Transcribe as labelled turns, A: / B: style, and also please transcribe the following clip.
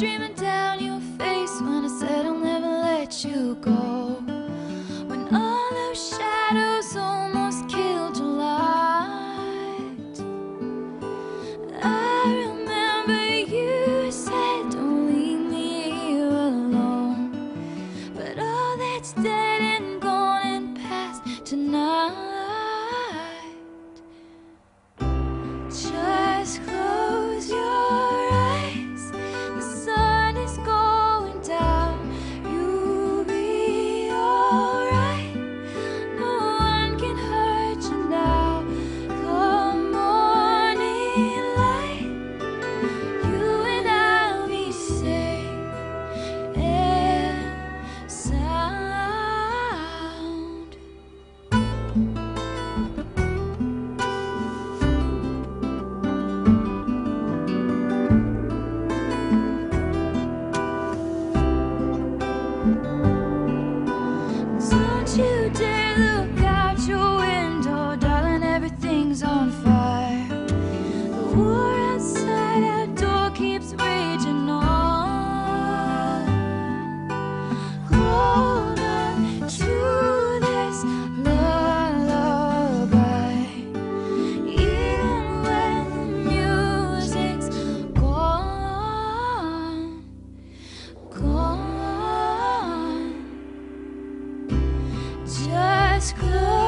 A: streaming down your face. just close.